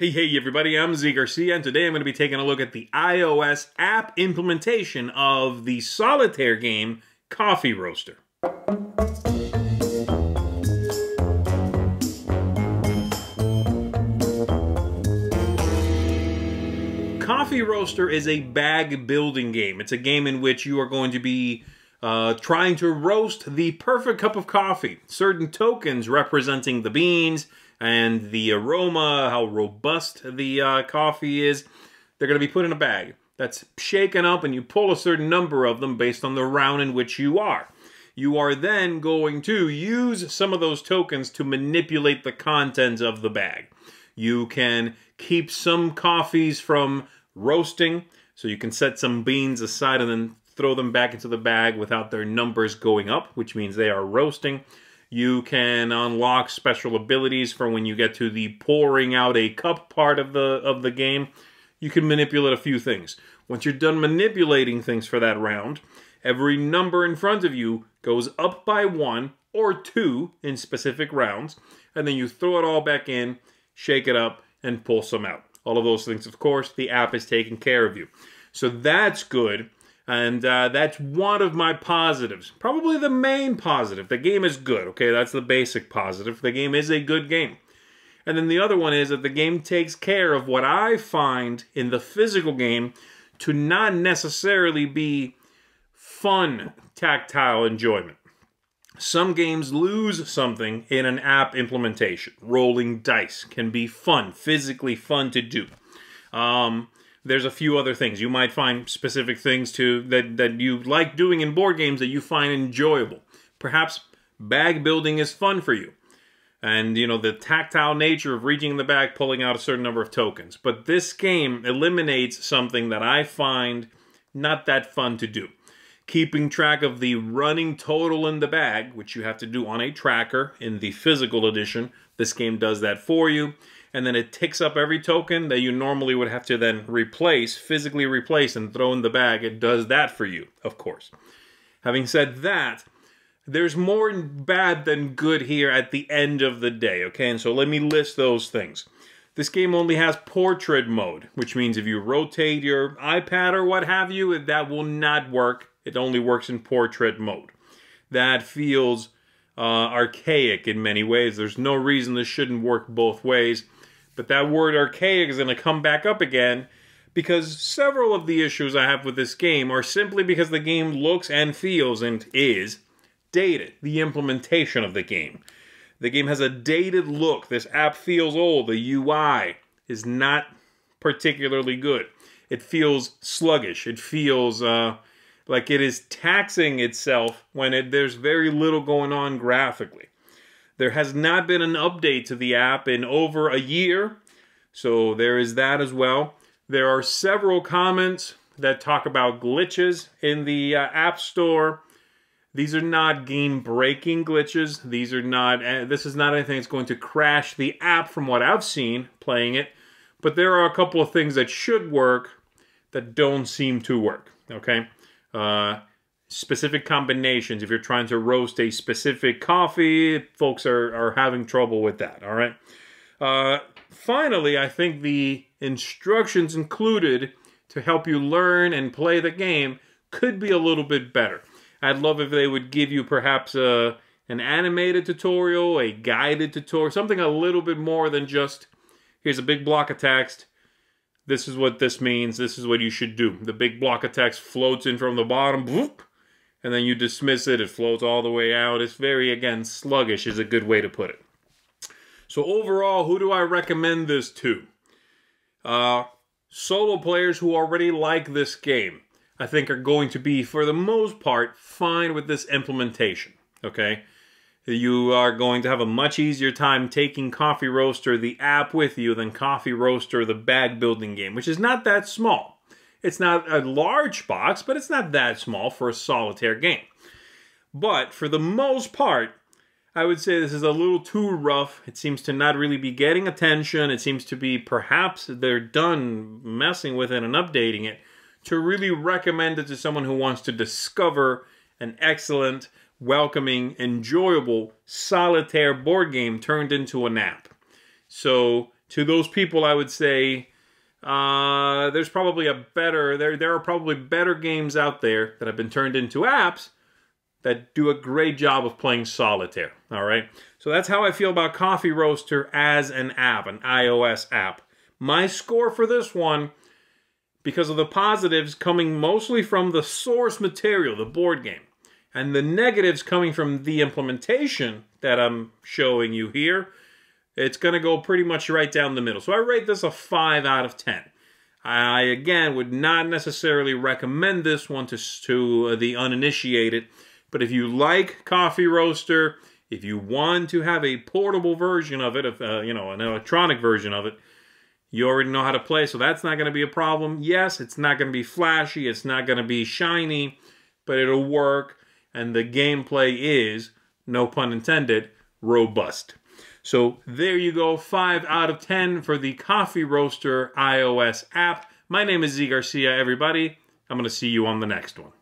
Hey, hey, everybody, I'm Zee Garcia, and today I'm going to be taking a look at the iOS app implementation of the solitaire game Coffee Roaster. Coffee Roaster is a bag building game. It's a game in which you are going to be uh, trying to roast the perfect cup of coffee. Certain tokens representing the beans, and the aroma, how robust the uh, coffee is, they're going to be put in a bag that's shaken up and you pull a certain number of them based on the round in which you are. You are then going to use some of those tokens to manipulate the contents of the bag. You can keep some coffees from roasting, so you can set some beans aside and then throw them back into the bag without their numbers going up, which means they are roasting. You can unlock special abilities for when you get to the pouring out a cup part of the of the game. You can manipulate a few things. Once you're done manipulating things for that round, every number in front of you goes up by one or two in specific rounds, and then you throw it all back in, shake it up, and pull some out. All of those things, of course, the app is taking care of you. So that's good. And uh, that's one of my positives. Probably the main positive. The game is good, okay? That's the basic positive. The game is a good game. And then the other one is that the game takes care of what I find in the physical game to not necessarily be fun tactile enjoyment. Some games lose something in an app implementation. Rolling dice can be fun, physically fun to do. Um, there's a few other things. You might find specific things to that, that you like doing in board games that you find enjoyable. Perhaps bag building is fun for you. And, you know, the tactile nature of reaching in the bag, pulling out a certain number of tokens. But this game eliminates something that I find not that fun to do. Keeping track of the running total in the bag, which you have to do on a tracker in the physical edition. This game does that for you and then it ticks up every token that you normally would have to then replace, physically replace and throw in the bag. It does that for you, of course. Having said that, there's more bad than good here at the end of the day, okay? And so let me list those things. This game only has portrait mode, which means if you rotate your iPad or what have you, that will not work. It only works in portrait mode. That feels uh, archaic in many ways. There's no reason this shouldn't work both ways. But that word archaic is going to come back up again because several of the issues I have with this game are simply because the game looks and feels and is dated. The implementation of the game. The game has a dated look. This app feels old. The UI is not particularly good. It feels sluggish. It feels uh, like it is taxing itself when it, there's very little going on graphically. There has not been an update to the app in over a year, so there is that as well. There are several comments that talk about glitches in the uh, App Store. These are not game-breaking glitches. These are not. Uh, this is not anything that's going to crash the app from what I've seen playing it. But there are a couple of things that should work that don't seem to work. Okay. Uh, specific combinations. If you're trying to roast a specific coffee, folks are, are having trouble with that, all right? Uh, finally, I think the instructions included to help you learn and play the game could be a little bit better. I'd love if they would give you perhaps a, an animated tutorial, a guided tutorial, something a little bit more than just, here's a big block of text, this is what this means, this is what you should do. The big block of text floats in from the bottom, and then you dismiss it, it floats all the way out. It's very, again, sluggish is a good way to put it. So overall, who do I recommend this to? Uh, solo players who already like this game, I think are going to be, for the most part, fine with this implementation, okay? You are going to have a much easier time taking Coffee Roaster, the app, with you than Coffee Roaster, the bag building game, which is not that small. It's not a large box, but it's not that small for a solitaire game. But for the most part, I would say this is a little too rough. It seems to not really be getting attention. It seems to be perhaps they're done messing with it and updating it to really recommend it to someone who wants to discover an excellent, welcoming, enjoyable solitaire board game turned into an app. So to those people, I would say uh, there's probably a better there there are probably better games out there that have been turned into apps that do a great job of playing solitaire. All right, so that's how I feel about Coffee Roaster as an app, an iOS app. My score for this one, because of the positives coming mostly from the source material, the board game, and the negatives coming from the implementation that I'm showing you here, it's going to go pretty much right down the middle. So I rate this a 5 out of 10. I, again, would not necessarily recommend this one to, to uh, the uninitiated, but if you like Coffee Roaster, if you want to have a portable version of it, if, uh, you know, an electronic version of it, you already know how to play, so that's not going to be a problem. Yes, it's not going to be flashy, it's not going to be shiny, but it'll work, and the gameplay is, no pun intended, robust. So there you go, 5 out of 10 for the Coffee Roaster iOS app. My name is Zee Garcia, everybody. I'm going to see you on the next one.